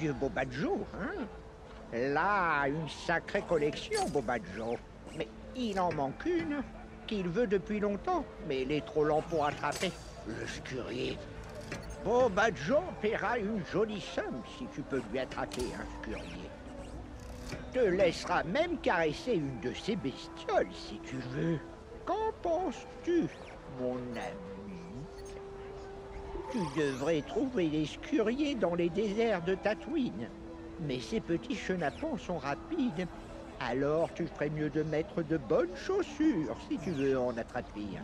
vieux Bobadjo, hein Là, une sacrée collection, Bobadjo. Mais il en manque une qu'il veut depuis longtemps, mais il est trop lent pour attraper. Le scurier. Bobadjo paiera une jolie somme si tu peux lui attraper un scurier. Te laissera même caresser une de ses bestioles si tu veux. Qu'en penses-tu, mon ami? Tu devrais trouver des scuriers dans les déserts de Tatooine. Mais ces petits chenapans sont rapides. Alors tu ferais mieux de mettre de bonnes chaussures si tu veux en attraper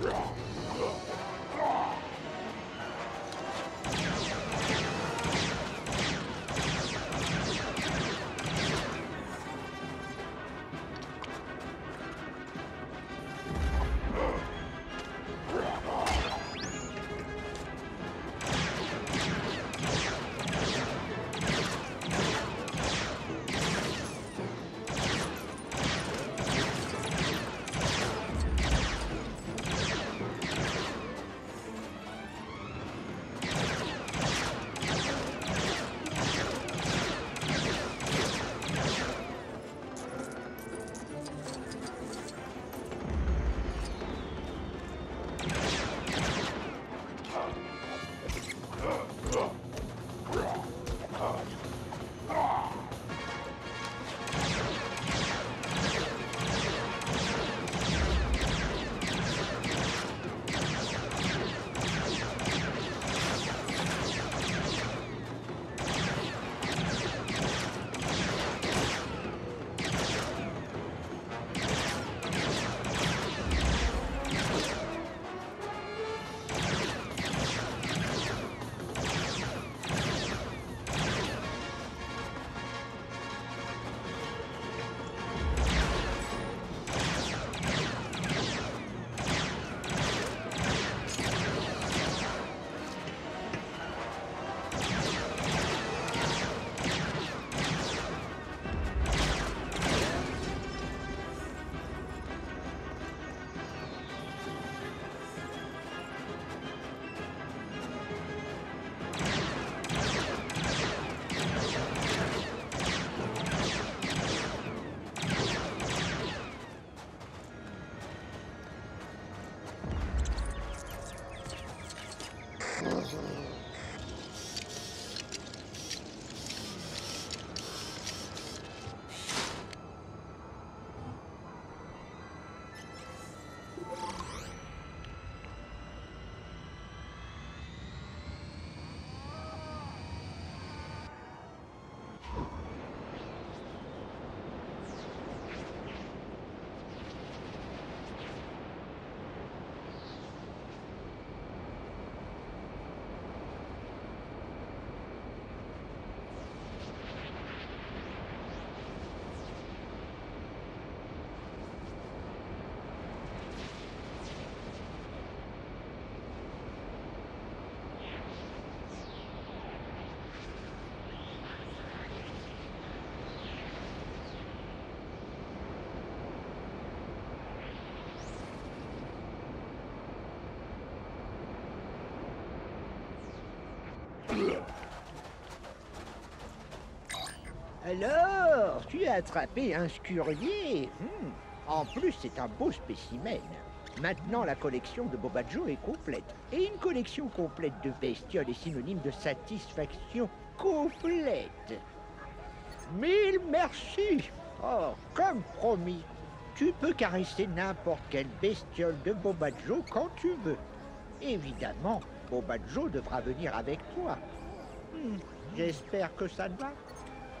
wrong. Alors, tu as attrapé un scurier Hmm. En plus, c'est un beau spécimen. Maintenant, la collection de Bobajo est complète. Et une collection complète de bestioles est synonyme de satisfaction complète. Mille merci Oh, comme promis, tu peux caresser n'importe quelle bestiole de Bobajo quand tu veux. Évidemment, Bobajo devra venir avec toi. Hmm, J'espère que ça va.